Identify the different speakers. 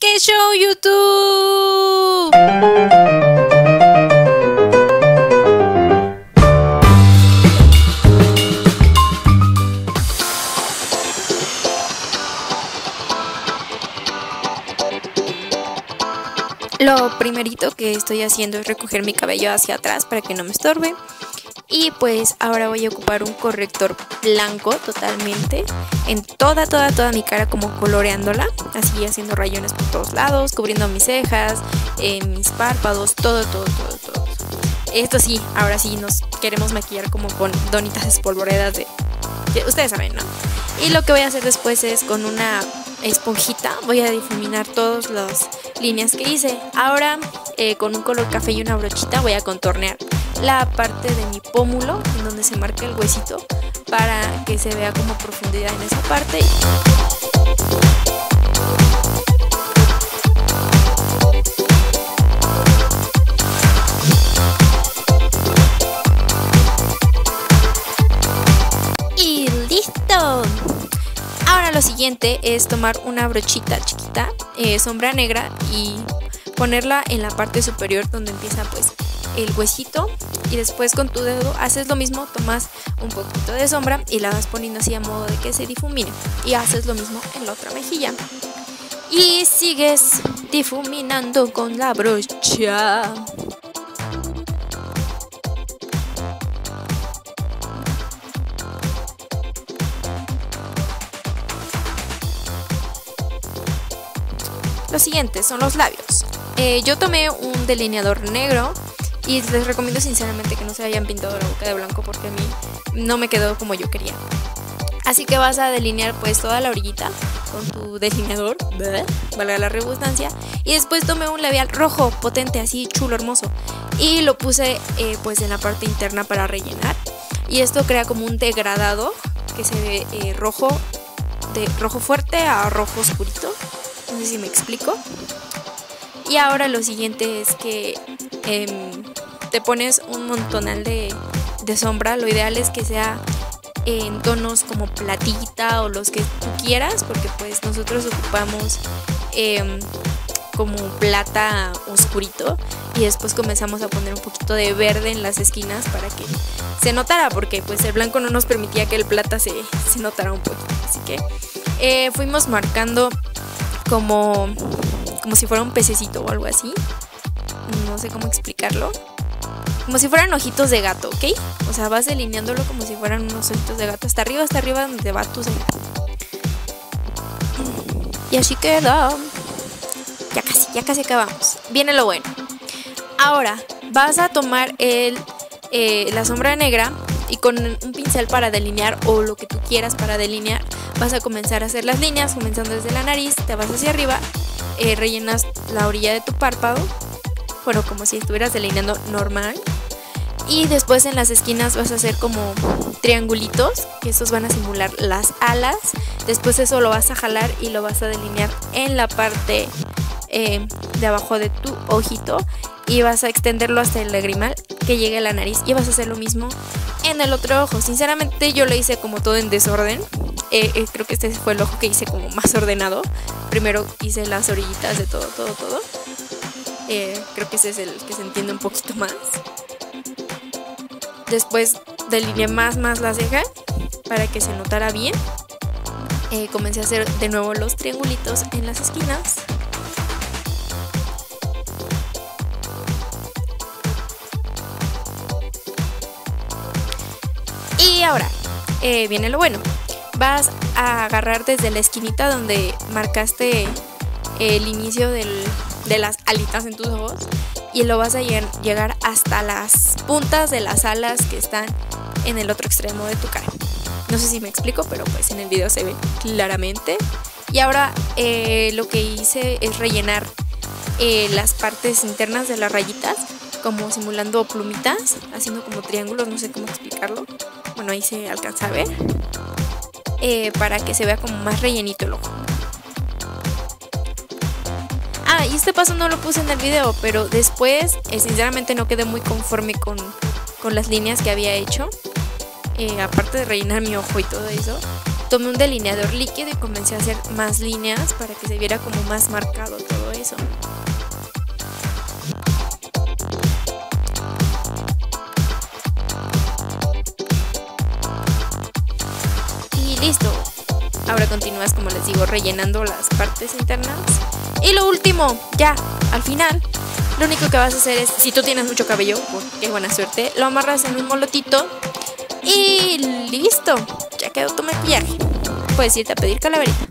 Speaker 1: ¡Qué show YouTube! Lo primerito que estoy haciendo es recoger mi cabello hacia atrás para que no me estorbe. Y pues ahora voy a ocupar un corrector blanco totalmente en toda, toda, toda mi cara como coloreándola, así haciendo rayones por todos lados, cubriendo mis cejas, eh, mis párpados, todo, todo, todo, todo. Esto sí, ahora sí nos queremos maquillar como con donitas espolvoreadas de... Ustedes saben, ¿no? Y lo que voy a hacer después es con una esponjita voy a difuminar todas las líneas que hice. Ahora eh, con un color café y una brochita voy a contornear la parte de mi pómulo en donde se marca el huesito para que se vea como profundidad en esa parte. Y listo. Ahora lo siguiente es tomar una brochita chiquita, eh, sombra negra y ponerla en la parte superior donde empieza pues el huesito y después con tu dedo haces lo mismo, tomas un poquito de sombra y la vas poniendo así a modo de que se difumine y haces lo mismo en la otra mejilla. Y sigues difuminando con la brocha. Los siguientes son los labios. Eh, yo tomé un delineador negro y les recomiendo sinceramente que no se hayan pintado la boca de blanco porque a mí no me quedó como yo quería. Así que vas a delinear pues toda la orillita con tu delineador, valga la redundancia. Y después tomé un labial rojo, potente, así chulo, hermoso. Y lo puse eh, pues en la parte interna para rellenar. Y esto crea como un degradado que se ve eh, rojo, de rojo fuerte a rojo oscurito. No sé si me explico. Y ahora lo siguiente es que em, te pones un montonal de, sombra. Lo ideal es que sea en tonos como platita o los que tú quieras, porque pues nosotros ocupamos em, como plata oscurito y después comenzamos a poner un poquito de verde en las esquinas para que se notara, porque pues el blanco no nos permitía que el plata se, se notara un poquito. Así que eh, fuimos marcando como, como si fuera un pececito o algo así. No sé cómo explicarlo. Como si fueran ojitos de gato, ¿ok? O sea, vas delineándolo como si fueran unos ojitos de gato. Hasta arriba, hasta arriba donde va tu ceja. Y así queda. Ya casi, ya casi acabamos. Viene lo bueno. Ahora, vas a tomar el, eh, la sombra negra y con un pincel para delinear o lo que tú quieras para delinear, vas a comenzar a hacer las líneas, comenzando desde la nariz, te vas hacia arriba, eh, rellenas la orilla de tu párpado, bueno, como si estuvieras delineando normal. Y después en las esquinas vas a hacer como triangulitos, que esos van a simular las alas. Después eso lo vas a jalar y lo vas a delinear en la parte eh, de abajo de tu ojito. Y vas a extenderlo hasta el lagrimal que llegue a la nariz. Y vas a hacer lo mismo en el otro ojo. Sinceramente yo lo hice como todo en desorden. Eh, eh, creo que este fue el ojo que hice como más ordenado. Primero hice las orillitas de todo, todo, todo. Creo que ese es el que se entiende un poquito más. Después delineé más, más la ceja para que se notara bien. Eh, comencé a hacer de nuevo los triangulitos en las esquinas. Y ahora eh, viene lo bueno. Vas a agarrar desde la esquinita donde marcaste el inicio de las alitas en tus ojos y lo vas a llegar hasta las puntas de las alas que están en el otro extremo de tu cara. No sé si me explico, pero pues en el video se ve claramente. Y ahora eh, lo que hice es rellenar eh, las partes internas de las rayitas, como simulando plumitas, haciendo como triángulos, no sé cómo explicarlo. Bueno, ahí se alcanza a ver. Eh, para que se vea como más rellenito el ojo. Y este paso no lo puse en el video, pero después, eh, sinceramente, no quedé muy conforme con, con las líneas que había hecho. Eh, aparte de rellenar mi ojo y todo eso. tomé un delineador líquido y comencé a hacer más líneas para que se viera como más marcado todo eso. continúas, como les digo, rellenando las partes internas. Y lo último, ya, al final, lo único que vas a hacer es, si tú tienes mucho cabello, qué buena suerte, lo amarras en un molotito y listo, ya quedó tu maquillaje. Puedes irte a pedir calaverita.